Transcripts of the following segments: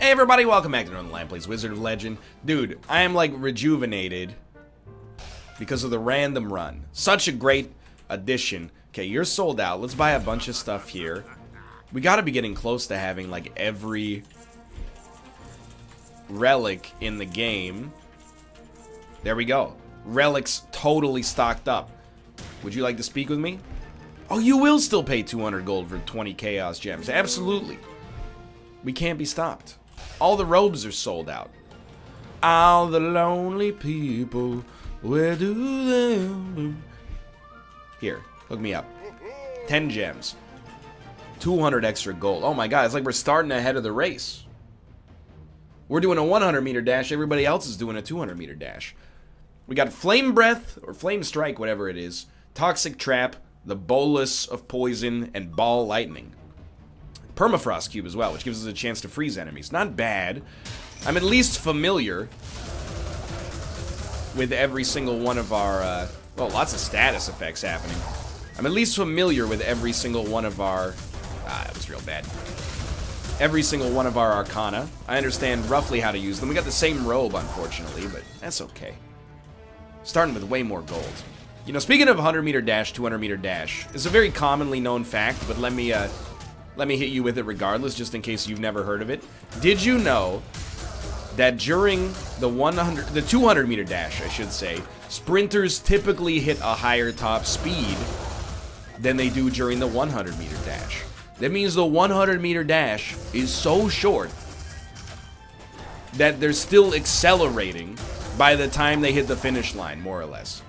Hey everybody, welcome back to Northernlion Plays Wizard of Legend. Dude, I am like rejuvenated because of the random run. Such a great addition. Okay, you're sold out. Let's buy a bunch of stuff here. We gotta be getting close to having like every relic in the game. There we go. Relics totally stocked up. Would you like to speak with me? Oh, you will still pay 200 gold for 20 Chaos Gems. Absolutely. We can't be stopped. All the robes are sold out. All the lonely people, where do they... Here, hook me up. 10 gems. 200 extra gold. Oh my god, it's like we're starting ahead of the race. We're doing a 100 meter dash, everybody else is doing a 200 meter dash. We got Flame Breath, or Flame Strike, whatever it is, Toxic Trap, the Bolus of Poison, and Ball Lightning. Permafrost Cube as well, which gives us a chance to freeze enemies. Not bad. I'm at least familiar with every single one of our, uh, well, lots of status effects happening. I'm at least familiar with every single one of our, ah, that was real bad. Every single one of our Arcana. I understand roughly how to use them. We got the same robe, unfortunately, but that's okay. Starting with way more gold. You know, speaking of 100 meter dash, 200 meter dash, it's a very commonly known fact, but let me, uh, let me hit you with it regardless, just in case you've never heard of it. Did you know that during the 100, the 200 meter dash, I should say, sprinters typically hit a higher top speed than they do during the 100 meter dash. That means the 100 meter dash is so short that they're still accelerating by the time they hit the finish line, more or less.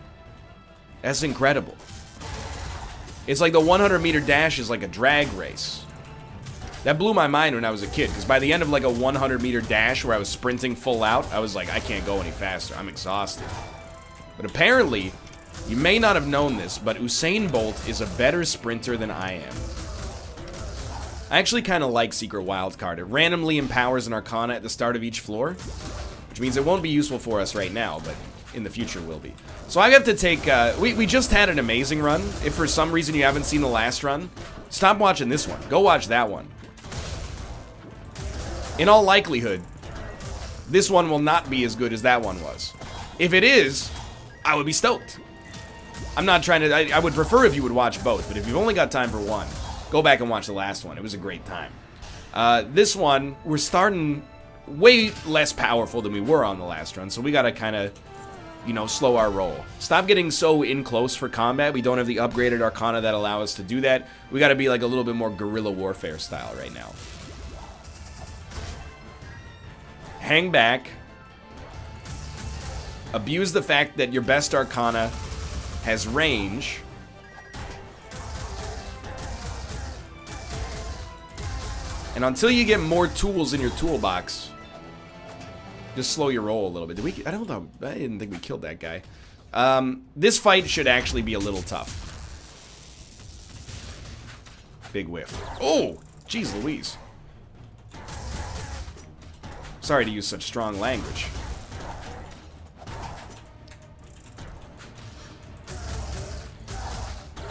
That's incredible. It's like the 100 meter dash is like a drag race. That blew my mind when I was a kid, because by the end of like a 100 meter dash where I was sprinting full out, I was like, I can't go any faster. I'm exhausted. But apparently, you may not have known this, but Usain Bolt is a better sprinter than I am. I actually kind of like Secret Wildcard. It randomly empowers an Arcana at the start of each floor, which means it won't be useful for us right now, but in the future will be. So I have to take, uh, we, we just had an amazing run. If for some reason you haven't seen the last run, stop watching this one. Go watch that one. In all likelihood, this one will not be as good as that one was. If it is, I would be stoked. I'm not trying to, I, I would prefer if you would watch both, but if you've only got time for one, go back and watch the last one. It was a great time. Uh, this one, we're starting way less powerful than we were on the last run, so we gotta kind of, you know, slow our roll. Stop getting so in close for combat. We don't have the upgraded Arcana that allow us to do that. We gotta be like a little bit more guerrilla warfare style right now. Hang back. Abuse the fact that your best Arcana has range. And until you get more tools in your toolbox, just slow your roll a little bit. Did we? I don't know. I didn't think we killed that guy. Um, this fight should actually be a little tough. Big whiff. Oh, jeez Louise. Sorry to use such strong language.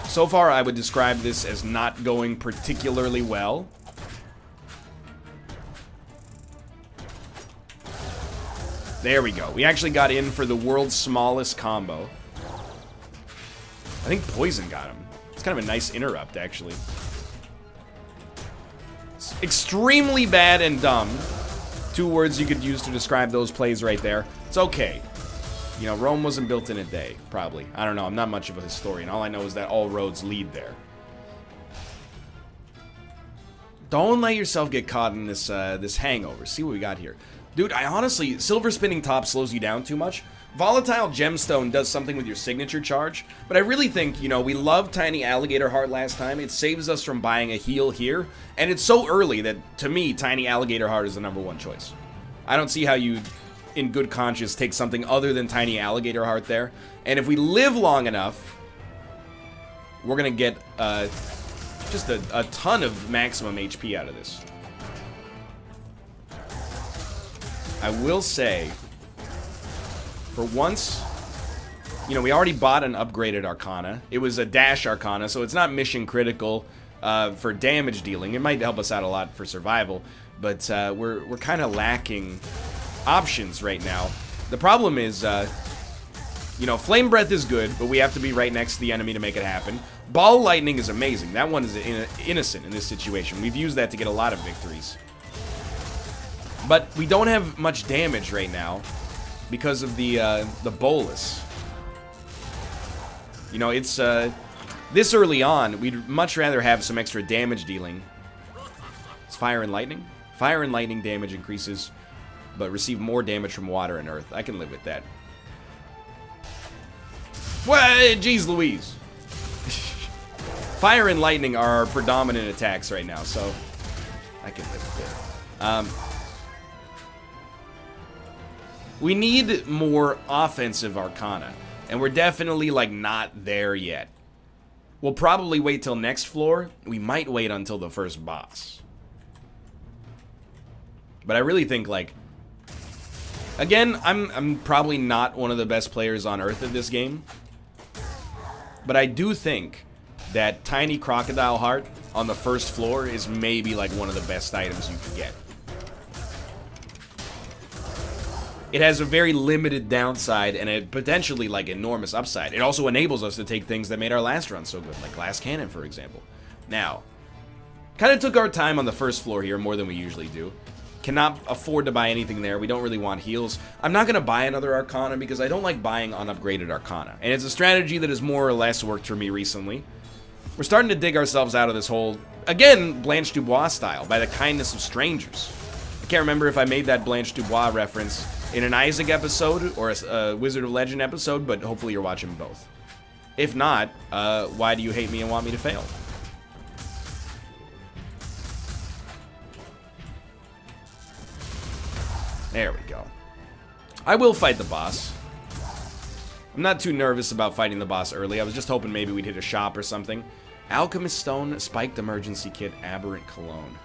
So far, I would describe this as not going particularly well. There we go. We actually got in for the world's smallest combo. I think Poison got him. It's kind of a nice interrupt, actually. It's extremely bad and dumb. Two words you could use to describe those plays right there. It's okay. You know, Rome wasn't built in a day, probably. I don't know. I'm not much of a historian. All I know is that all roads lead there. Don't let yourself get caught in this uh, this hangover. See what we got here. Dude, I honestly, silver spinning top slows you down too much. Volatile Gemstone does something with your signature charge, but I really think, you know, we loved Tiny Alligator Heart last time. It saves us from buying a heal here, and it's so early that, to me, Tiny Alligator Heart is the number one choice. I don't see how you, in good conscience, take something other than Tiny Alligator Heart there. And if we live long enough, we're going to get uh, just a, a ton of maximum HP out of this. I will say, for once, you know, we already bought an upgraded Arcana. It was a dash Arcana, so it's not mission critical uh, for damage dealing. It might help us out a lot for survival. but uh, we're, we're kind of lacking options right now. The problem is, uh, you know, Flame Breath is good, but we have to be right next to the enemy to make it happen. Ball Lightning is amazing. That one is in innocent in this situation. We've used that to get a lot of victories. But we don't have much damage right now because of the uh, the bolus. You know, it's uh, this early on, we'd much rather have some extra damage dealing. It's Fire and Lightning. Fire and Lightning damage increases, but receive more damage from Water and Earth. I can live with that. What? Jeez Louise. Fire and Lightning are our predominant attacks right now, so I can live with it. Um, we need more offensive Arcana, and we're definitely, like, not there yet. We'll probably wait till next floor. We might wait until the first boss. But I really think, like... Again, I'm, I'm probably not one of the best players on Earth at this game. But I do think that Tiny Crocodile Heart on the first floor is maybe like one of the best items you can get. It has a very limited downside and a potentially like enormous upside. It also enables us to take things that made our last run so good, like Glass Cannon, for example. Now, kind of took our time on the first floor here more than we usually do. Cannot afford to buy anything there. We don't really want heals. I'm not going to buy another Arcana because I don't like buying unupgraded Arcana. And it's a strategy that has more or less worked for me recently. We're starting to dig ourselves out of this hole, again, Blanche Dubois style, by the kindness of strangers. I can't remember if I made that Blanche Dubois reference in an Isaac episode or a, a Wizard of Legend episode, but hopefully you're watching both. If not, uh, why do you hate me and want me to fail? There we go. I will fight the boss. I'm not too nervous about fighting the boss early. I was just hoping maybe we'd hit a shop or something. Alchemist Stone, Spiked Emergency Kit, Aberrant Cologne.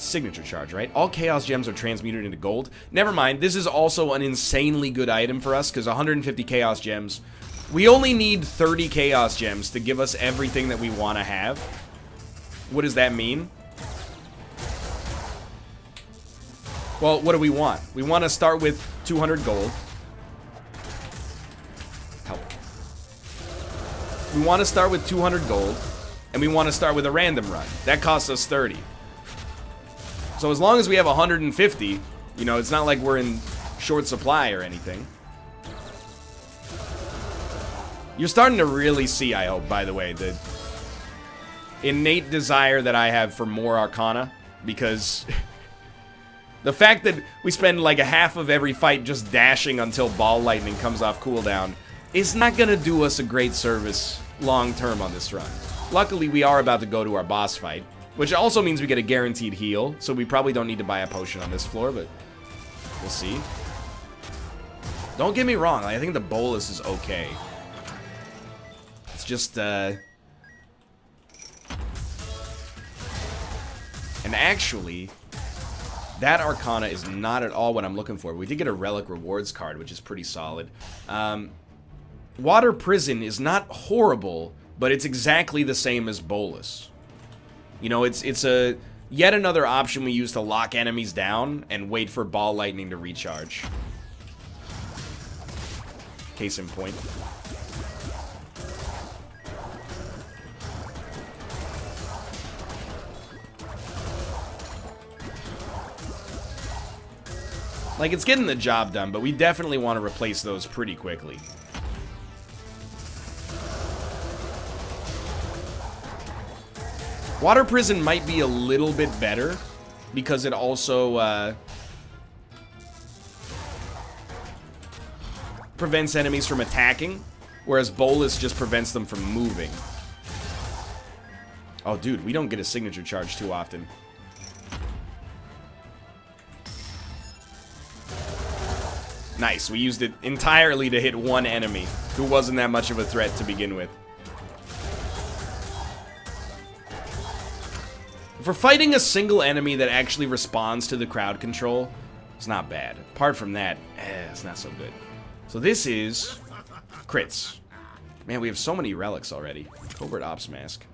The signature charge, right? All Chaos Gems are transmuted into gold. Never mind, this is also an insanely good item for us, because 150 Chaos Gems. We only need 30 Chaos Gems to give us everything that we want to have. What does that mean? Well, what do we want? We want to start with 200 gold. Help. We want to start with 200 gold, and we want to start with a random run. That costs us 30. So as long as we have 150, you know, it's not like we're in short supply or anything. You're starting to really see, I hope, by the way, the innate desire that I have for more Arcana, because The fact that we spend like a half of every fight just dashing until ball lightning comes off cooldown is not gonna do us a great service long term on this run. Luckily, we are about to go to our boss fight, which also means we get a guaranteed heal, so we probably don't need to buy a potion on this floor, but we'll see. Don't get me wrong, I think the bolus is okay. It's just, uh... And actually, that Arcana is not at all what I'm looking for. We did get a Relic Rewards card, which is pretty solid. Um, Water Prison is not horrible, but it's exactly the same as Bolus. You know, it's it's a yet another option we use to lock enemies down and wait for Ball Lightning to recharge. Case in point. Like, it's getting the job done, but we definitely want to replace those pretty quickly. Water Prison might be a little bit better because it also uh, prevents enemies from attacking, whereas Bolus just prevents them from moving. Oh, dude, we don't get a signature charge too often. Nice, we used it entirely to hit one enemy, who wasn't that much of a threat to begin with. For fighting a single enemy that actually responds to the crowd control, it's not bad. Apart from that, eh, it's not so good. So this is crits. Man, we have so many relics already. Covert Ops Mask.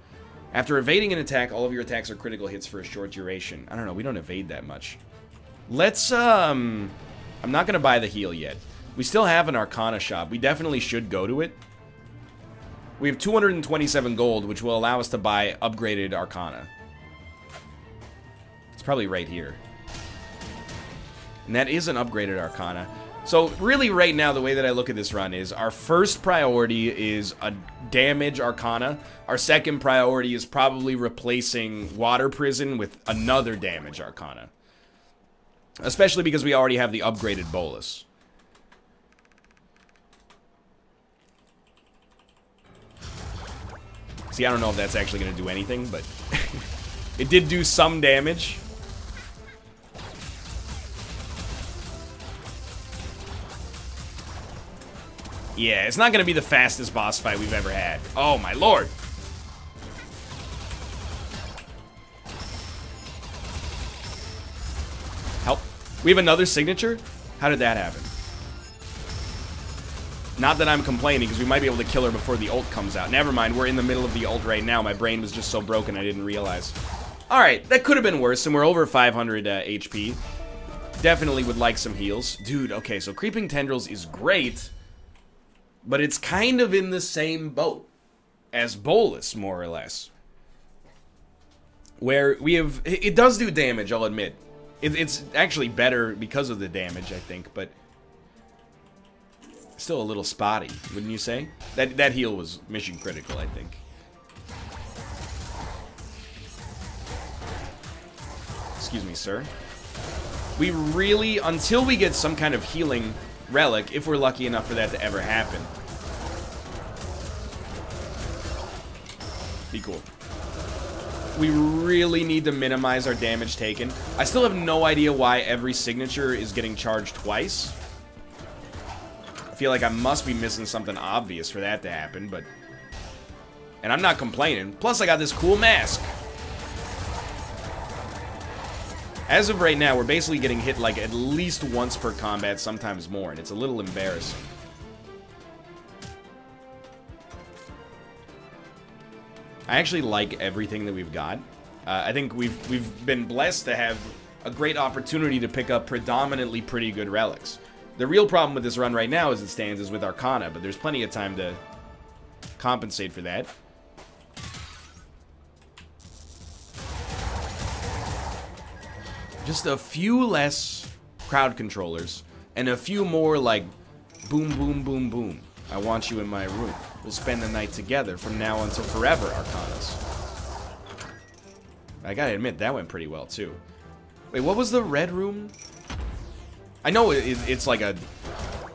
After evading an attack, all of your attacks are critical hits for a short duration. I don't know, we don't evade that much. Let's, um... I'm not to buy the heal yet. We still have an Arcana shop. We definitely should go to it. We have 227 gold, which will allow us to buy upgraded Arcana. Probably right here. And that is an upgraded Arcana. So really right now, the way that I look at this run is our first priority is a damage Arcana. Our second priority is probably replacing Water Prison with another damage Arcana. Especially because we already have the upgraded Bolus. See, I don't know if that's actually going to do anything, but it did do some damage. Yeah, it's not going to be the fastest boss fight we've ever had. Oh, my lord. Help. We have another signature? How did that happen? Not that I'm complaining, because we might be able to kill her before the ult comes out. Never mind, we're in the middle of the ult right now. My brain was just so broken I didn't realize. Alright, that could have been worse, and we're over 500 uh, HP. Definitely would like some heals. Dude, okay, so Creeping Tendrils is great, but it's kind of in the same boat as Bolus, more or less. Where we have... It does do damage, I'll admit. It, it's actually better because of the damage, I think, but... Still a little spotty, wouldn't you say? That, that heal was mission critical, I think. Excuse me, sir. We really, until we get some kind of healing relic, if we're lucky enough for that to ever happen. Be cool. We really need to minimize our damage taken. I still have no idea why every signature is getting charged twice. I feel like I must be missing something obvious for that to happen, but... And I'm not complaining. Plus, I got this cool mask. As of right now, we're basically getting hit like at least once per combat, sometimes more, and it's a little embarrassing. I actually like everything that we've got. Uh, I think we've we've been blessed to have a great opportunity to pick up predominantly pretty good relics. The real problem with this run right now as it stands is with Arcana, but there's plenty of time to compensate for that. Just a few less crowd controllers and a few more like boom, boom, boom, boom. I want you in my room. We'll spend the night together from now until forever, Arcanas. I gotta admit, that went pretty well, too. Wait, what was the red room? I know it, it's like a,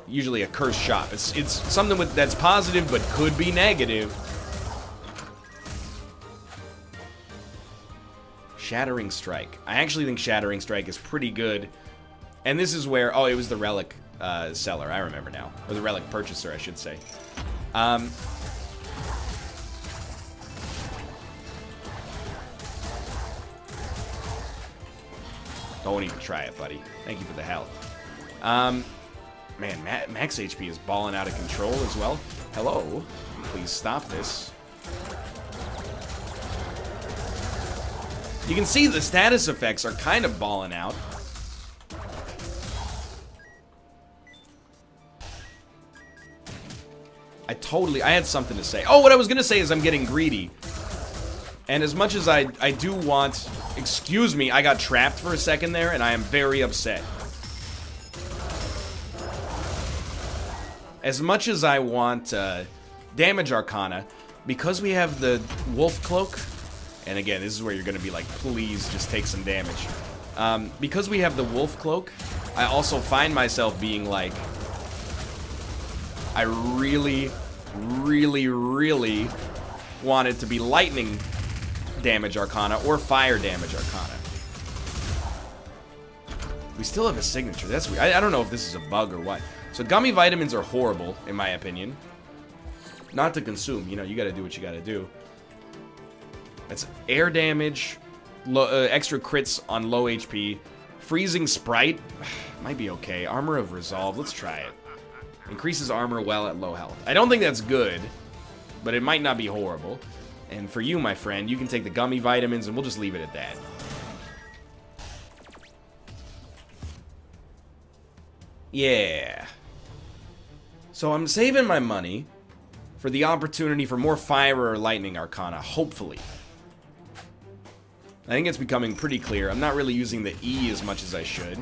usually a cursed shop. It's, it's something with, that's positive but could be negative. Shattering Strike. I actually think Shattering Strike is pretty good. And this is where, oh, it was the Relic uh, seller. I remember now. Or the Relic purchaser, I should say. Um, don't even try it, buddy. Thank you for the help. Um, man, Ma max HP is balling out of control as well. Hello? Please stop this. You can see the status effects are kind of balling out. I totally, I had something to say. Oh, what I was going to say is I'm getting greedy. And as much as I, I do want, excuse me, I got trapped for a second there, and I am very upset. As much as I want uh, Damage Arcana, because we have the Wolf Cloak, and again, this is where you're going to be like, please just take some damage. Um, because we have the Wolf Cloak, I also find myself being like, I really, really, really want it to be lightning damage Arcana or fire damage Arcana. We still have a signature. That's weird. I, I don't know if this is a bug or what. So gummy vitamins are horrible, in my opinion. Not to consume. You know, you gotta do what you gotta do. That's air damage, uh, extra crits on low HP. Freezing Sprite might be okay. Armor of Resolve. Let's try it. Increases armor well at low health. I don't think that's good, but it might not be horrible. And for you, my friend, you can take the gummy vitamins and we'll just leave it at that. Yeah. So I'm saving my money for the opportunity for more Fire or Lightning Arcana, hopefully. I think it's becoming pretty clear. I'm not really using the E as much as I should.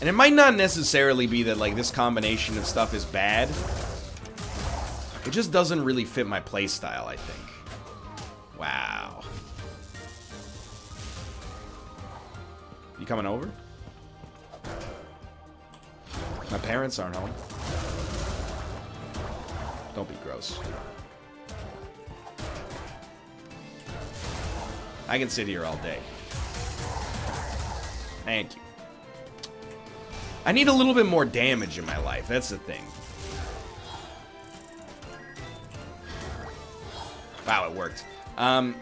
And it might not necessarily be that, like, this combination of stuff is bad. It just doesn't really fit my playstyle, I think. Wow. You coming over? My parents aren't home. Don't be gross. I can sit here all day. Thank you. I need a little bit more damage in my life. That's the thing. Wow, it worked. Um,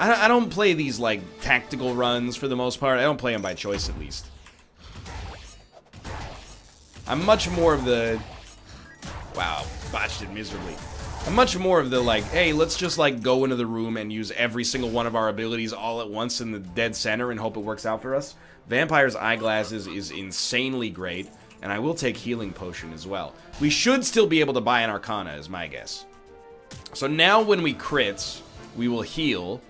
I, I don't play these, like, tactical runs for the most part. I don't play them by choice, at least. I'm much more of the... Wow, botched it miserably. I'm much more of the, like, hey, let's just, like, go into the room and use every single one of our abilities all at once in the dead center and hope it works out for us. Vampire's Eyeglasses is insanely great, and I will take Healing Potion as well. We should still be able to buy an Arcana, is my guess. So now when we crit, we will heal.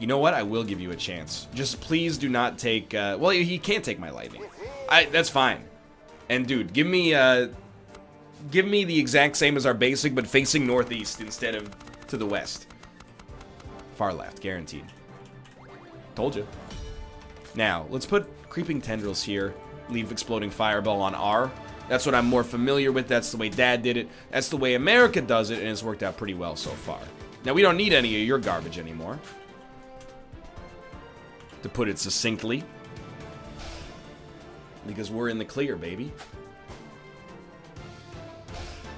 You know what? I will give you a chance. Just please do not take, uh, well, he can't take my lightning. I, that's fine. And dude, give me, uh, give me the exact same as our basic, but facing northeast instead of to the west. Far left, guaranteed. Told you. Now, let's put Creeping Tendrils here. Leave Exploding Fireball on R. That's what I'm more familiar with. That's the way Dad did it. That's the way America does it, and it's worked out pretty well so far. Now, we don't need any of your garbage anymore. To put it succinctly. Because we're in the clear, baby.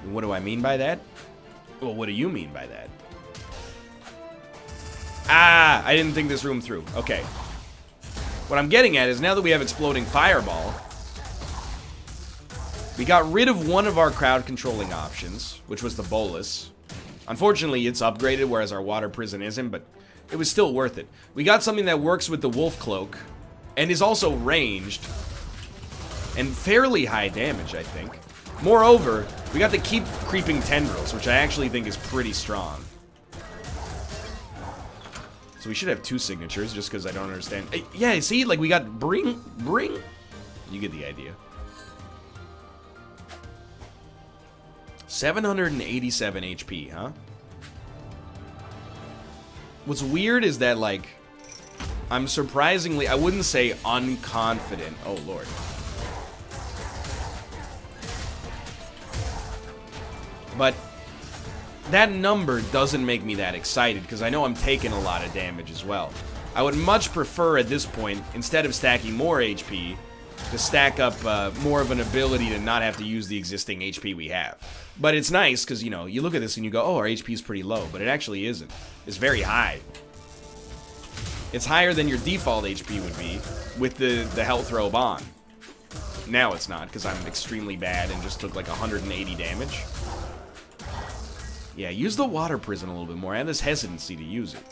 And what do I mean by that? Well, what do you mean by that? Ah, I didn't think this room through. Okay. What I'm getting at is now that we have Exploding Fireball, we got rid of one of our crowd controlling options, which was the Bolus. Unfortunately, it's upgraded, whereas our Water Prison isn't, but it was still worth it. We got something that works with the Wolf Cloak, and is also ranged, and fairly high damage, I think. Moreover, we got the Keep Creeping Tendrils, which I actually think is pretty strong. So we should have two signatures, just because I don't understand. Yeah, see, like we got bring, bring. You get the idea. 787 HP, huh? What's weird is that, like, I'm surprisingly, I wouldn't say unconfident. Oh, Lord. But that number doesn't make me that excited because I know I'm taking a lot of damage as well. I would much prefer at this point, instead of stacking more HP, to stack up uh, more of an ability to not have to use the existing HP we have. But it's nice because, you know, you look at this and you go, oh, our HP is pretty low, but it actually isn't. It's very high. It's higher than your default HP would be with the, the health robe on. Now it's not because I'm extremely bad and just took like 180 damage. Yeah, use the water prison a little bit more. Have this hesitancy to use it.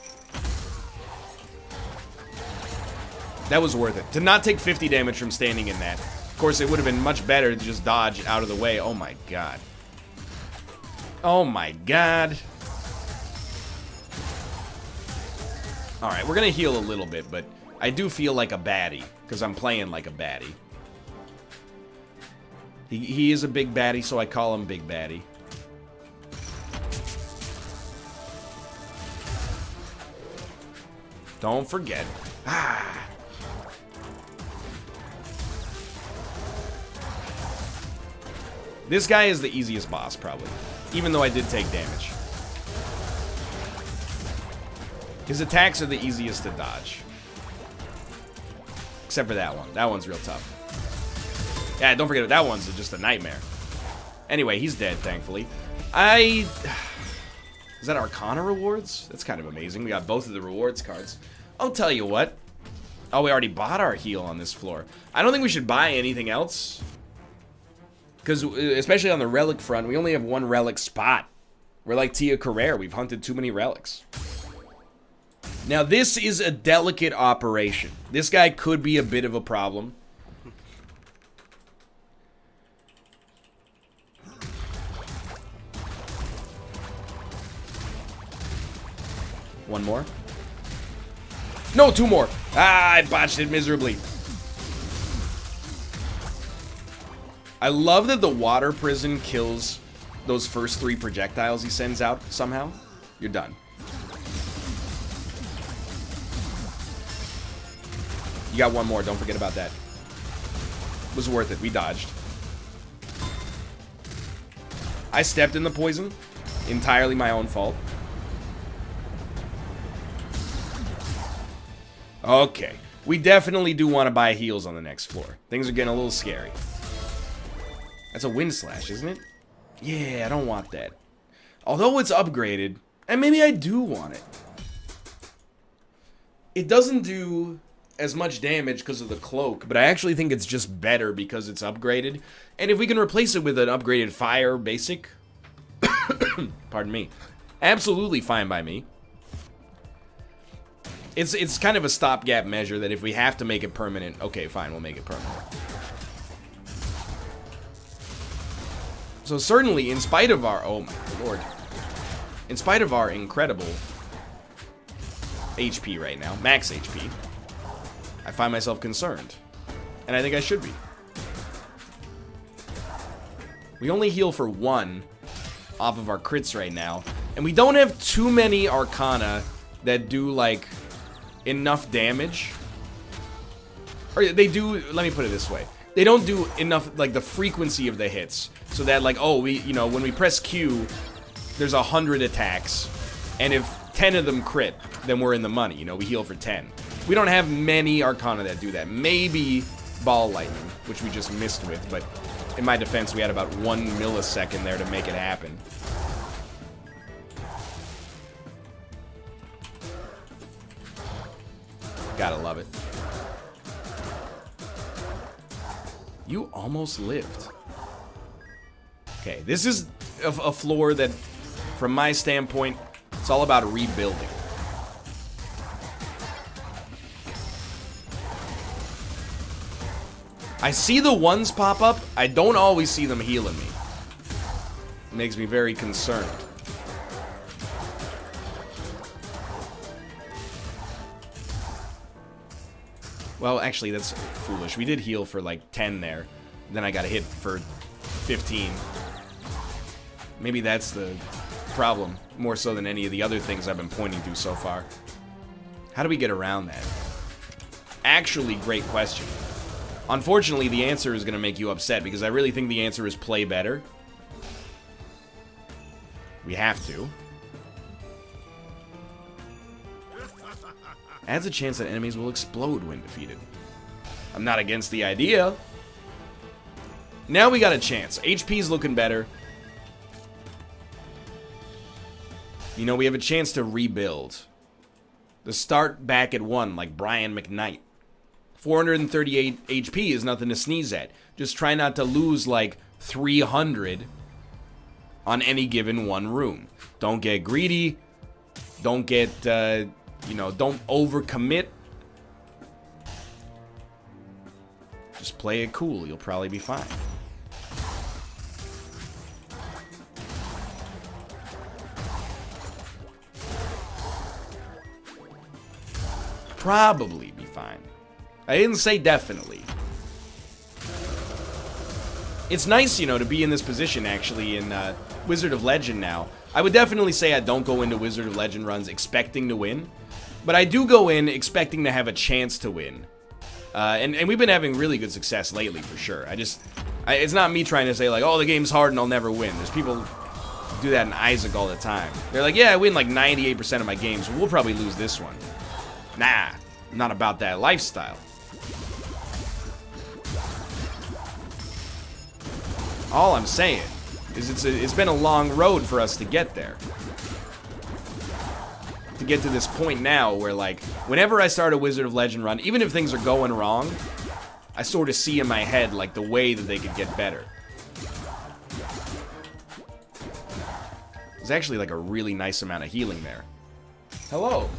That was worth it. To not take 50 damage from standing in that. Of course, it would have been much better to just dodge out of the way. Oh my god. Oh my god. Alright, we're gonna heal a little bit, but I do feel like a baddie. Because I'm playing like a baddie. He, he is a big baddie, so I call him Big Baddie. Don't forget. Ah. This guy is the easiest boss, probably. Even though I did take damage. His attacks are the easiest to dodge. Except for that one. That one's real tough. Yeah, don't forget, that one's just a nightmare. Anyway, he's dead, thankfully. I... Is that Arcana rewards? That's kind of amazing. We got both of the rewards cards. I'll tell you what. Oh, we already bought our heal on this floor. I don't think we should buy anything else. Because, uh, especially on the relic front, we only have one relic spot. We're like Tia Carrere. We've hunted too many relics. Now, this is a delicate operation. This guy could be a bit of a problem. One more. No, two more. Ah, I botched it miserably. I love that the water prison kills those first three projectiles he sends out somehow. You're done. You got one more. Don't forget about that. It was worth it. We dodged. I stepped in the poison. Entirely my own fault. Okay. We definitely do want to buy heals on the next floor. Things are getting a little scary. That's a wind slash, isn't it? Yeah, I don't want that. Although it's upgraded, and maybe I do want it. It doesn't do as much damage because of the cloak, but I actually think it's just better because it's upgraded. And if we can replace it with an upgraded fire basic, pardon me, absolutely fine by me. It's it's kind of a stopgap measure that if we have to make it permanent, okay, fine, we'll make it permanent. So certainly, in spite of our, oh my lord, in spite of our incredible HP right now, max HP, I find myself concerned. And I think I should be. We only heal for one off of our crits right now. And we don't have too many Arcana that do, like, enough damage. Or they do, let me put it this way. They don't do enough, like, the frequency of the hits. So that, like, oh, we, you know, when we press Q, there's a hundred attacks. And if 10 of them crit, then we're in the money. You know, we heal for 10. We don't have many Arcana that do that. Maybe Ball Lightning, which we just missed with, but in my defense, we had about one millisecond there to make it happen. Gotta love it. You almost lived. Okay, this is a, a floor that, from my standpoint, it's all about rebuilding. I see the ones pop up. I don't always see them healing me. It makes me very concerned. Well, actually, that's foolish. We did heal for like 10 there. Then I got a hit for 15. Maybe that's the problem, more so than any of the other things I've been pointing to so far. How do we get around that? Actually, great question. Unfortunately, the answer is going to make you upset because I really think the answer is play better. We have to. Adds a chance that enemies will explode when defeated. I'm not against the idea. Now we got a chance. HP's looking better. You know, we have a chance to rebuild. To start back at one, like Brian McKnight. 438 HP is nothing to sneeze at. Just try not to lose like 300 on any given one room. Don't get greedy. Don't get, uh, you know, don't overcommit. Just play it cool. You'll probably be fine. Probably be fine. I didn't say definitely. It's nice, you know, to be in this position, actually, in uh, Wizard of Legend now. I would definitely say I don't go into Wizard of Legend runs expecting to win. But I do go in expecting to have a chance to win. Uh, and, and we've been having really good success lately, for sure. I just... I, it's not me trying to say, like, oh, the game's hard and I'll never win. There's people do that in Isaac all the time. They're like, yeah, I win like 98% of my games. We'll probably lose this one. Nah, not about that lifestyle. All I'm saying is it's, a, it's been a long road for us to get there. To get to this point now where, like, whenever I start a Wizard of Legend run, even if things are going wrong, I sort of see in my head, like, the way that they could get better. There's actually, like, a really nice amount of healing there. Hello.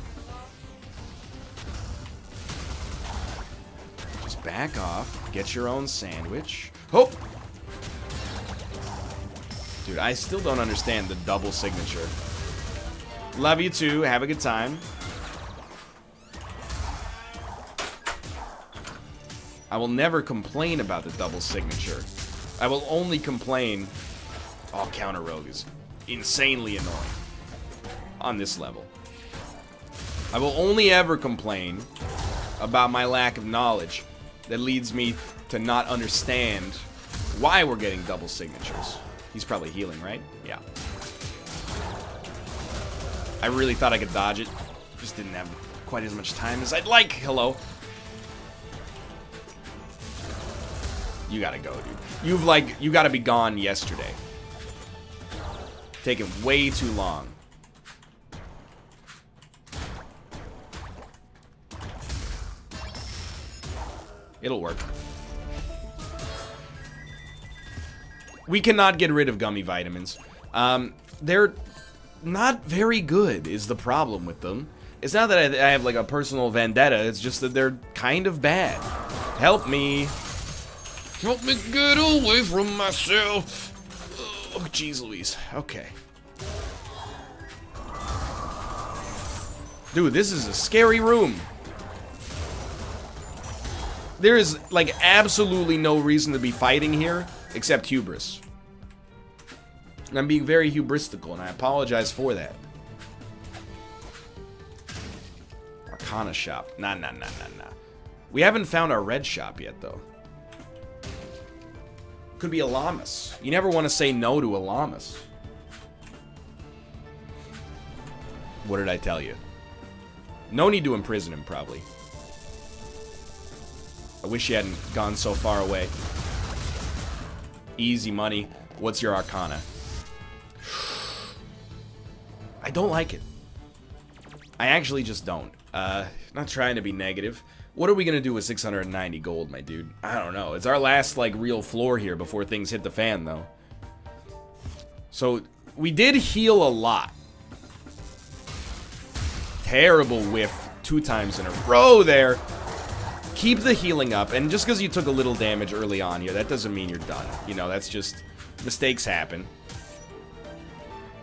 Just back off. Get your own sandwich. Oh! Dude, I still don't understand the double signature. Love you too. Have a good time. I will never complain about the double signature. I will only complain... Oh, counter rogue is insanely annoying. On this level. I will only ever complain about my lack of knowledge that leads me to not understand why we're getting double signatures. He's probably healing, right? Yeah. I really thought I could dodge it. Just didn't have quite as much time as I'd like. Hello. You gotta go, dude. You've, like, you gotta be gone yesterday. Taking way too long. It'll work. We cannot get rid of gummy vitamins. Um, they're not very good is the problem with them. It's not that I, I have like a personal vendetta, it's just that they're kind of bad. Help me. Help me get away from myself. Oh, jeez Louise. Okay. Dude, this is a scary room. There is, like, absolutely no reason to be fighting here except hubris. I'm being very hubristical, and I apologize for that. Arcana shop. Nah, nah, nah, nah, nah. We haven't found our red shop yet, though. Could be a Lammas. You never want to say no to a Lammas. What did I tell you? No need to imprison him, probably. I wish he hadn't gone so far away. Easy money. What's your Arcana? I don't like it. I actually just don't. Uh, not trying to be negative. What are we gonna do with 690 gold, my dude? I don't know. It's our last, like, real floor here before things hit the fan, though. So, we did heal a lot. Terrible whiff two times in a row there. Keep the healing up, and just because you took a little damage early on here, that doesn't mean you're done. You know, that's just... Mistakes happen.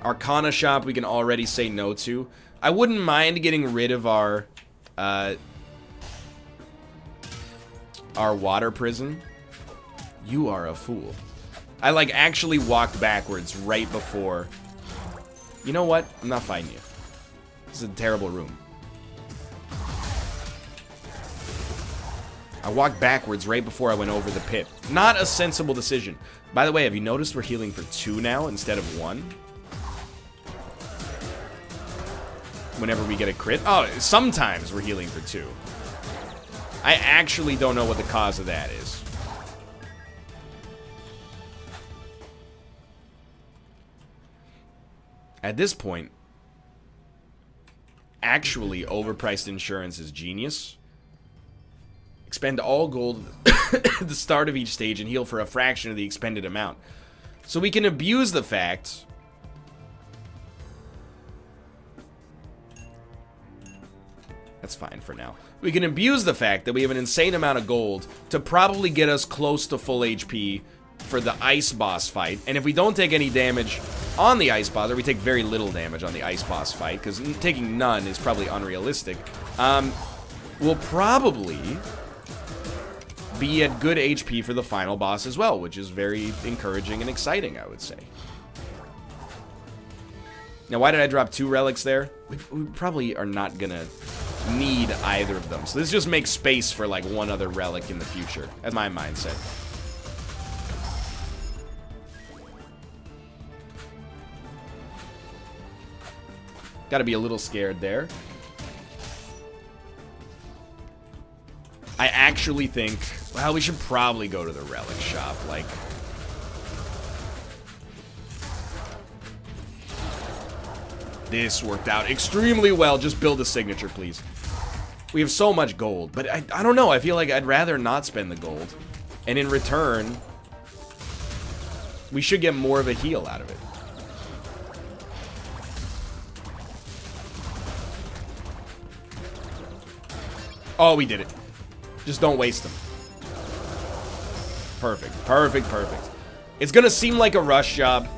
Arcana shop we can already say no to. I wouldn't mind getting rid of our... Uh, our water prison. You are a fool. I, like, actually walked backwards right before... You know what? I'm not fighting you. This is a terrible room. I walked backwards right before I went over the pit. Not a sensible decision. By the way, have you noticed we're healing for two now instead of one? Whenever we get a crit. Oh, sometimes we're healing for two. I actually don't know what the cause of that is. At this point, actually overpriced insurance is genius. Expend all gold at the start of each stage and heal for a fraction of the expended amount. So we can abuse the fact That's fine for now. We can abuse the fact that we have an insane amount of gold to probably get us close to full HP for the ice boss fight. And if we don't take any damage on the ice boss, or we take very little damage on the ice boss fight, because taking none is probably unrealistic, um, we'll probably be at good HP for the final boss as well, which is very encouraging and exciting, I would say. Now, why did I drop two relics there? We, we probably are not gonna need either of them. So this just makes space for, like, one other relic in the future. That's my mindset. Gotta be a little scared there. I actually think, well, we should probably go to the relic shop. Like, This worked out extremely well. Just build a signature, please. We have so much gold, but I, I don't know. I feel like I'd rather not spend the gold. And in return, we should get more of a heal out of it. Oh, we did it. Just don't waste them. Perfect. Perfect, perfect. It's to seem like a rush job.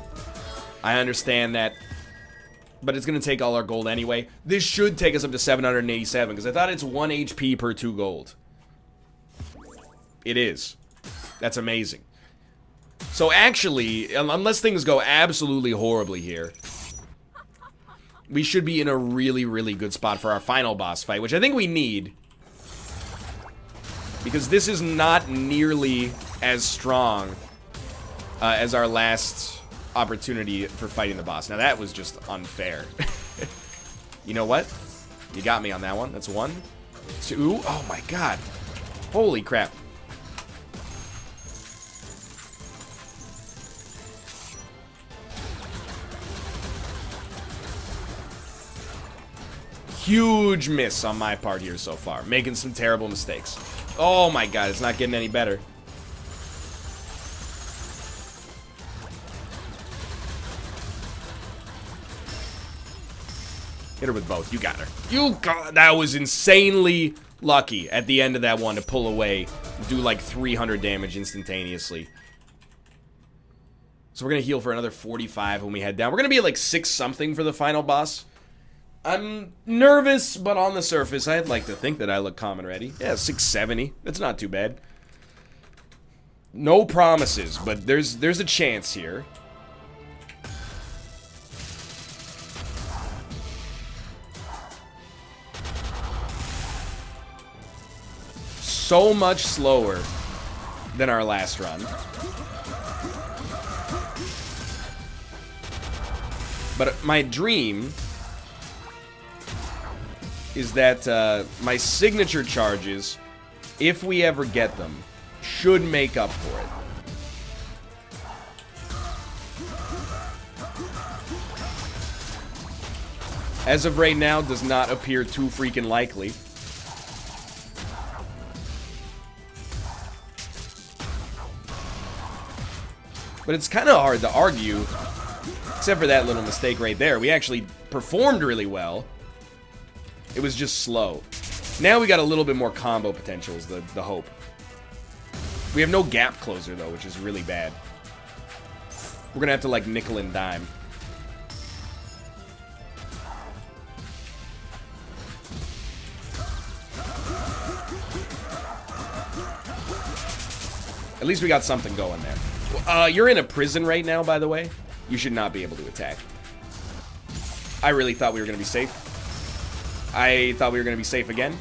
I understand that. But it's going to take all our gold anyway. This should take us up to 787, because I thought it's 1 HP per 2 gold. It is. That's amazing. So actually, unless things go absolutely horribly here, we should be in a really, really good spot for our final boss fight, which I think we need. Because this is not nearly as strong uh, as our last opportunity for fighting the boss. Now that was just unfair. you know what? You got me on that one. That's one. Two. Oh my god. Holy crap. Huge miss on my part here so far. Making some terrible mistakes. Oh my god, it's not getting any better. Hit her with both. You got her. You got... That was insanely lucky at the end of that one to pull away. Do like 300 damage instantaneously. So we're going to heal for another 45 when we head down. We're going to be at like 6 something for the final boss. I'm nervous, but on the surface, I'd like to think that I look calm and ready. Yeah, 670. That's not too bad. No promises, but there's there's a chance here. So much slower than our last run. But my dream is that uh, my signature charges, if we ever get them, should make up for it. As of right now, does not appear too freaking likely. But it's kind of hard to argue, except for that little mistake right there. We actually performed really well. It was just slow. Now we got a little bit more combo potentials, the, the hope. We have no gap closer, though, which is really bad. We're gonna have to, like, nickel and dime. At least we got something going there. Uh, you're in a prison right now, by the way. You should not be able to attack. I really thought we were going to be safe. I thought we were going to be safe again.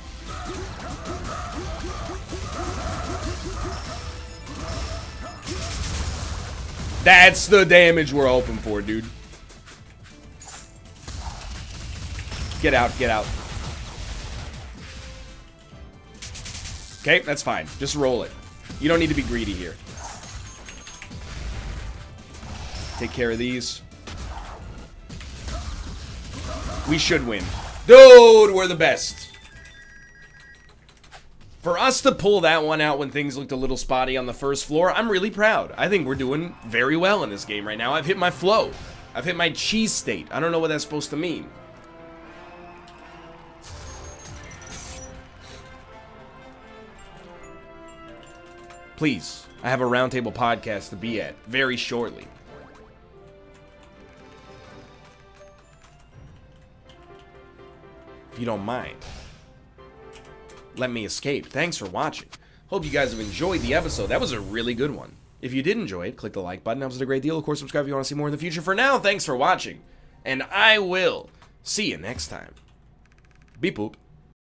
That's the damage we're hoping for, dude. Get out, get out. Okay, that's fine. Just roll it. You don't need to be greedy here. Take care of these. We should win. Dude, we're the best. For us to pull that one out when things looked a little spotty on the first floor, I'm really proud. I think we're doing very well in this game right now. I've hit my flow. I've hit my cheese state. I don't know what that's supposed to mean. Please, I have a roundtable podcast to be at very shortly. If you don't mind. Let me escape. Thanks for watching. Hope you guys have enjoyed the episode. That was a really good one. If you did enjoy it, click the like button. That was a great deal. Of course, subscribe if you want to see more in the future. For now, thanks for watching. And I will see you next time. Beep boop.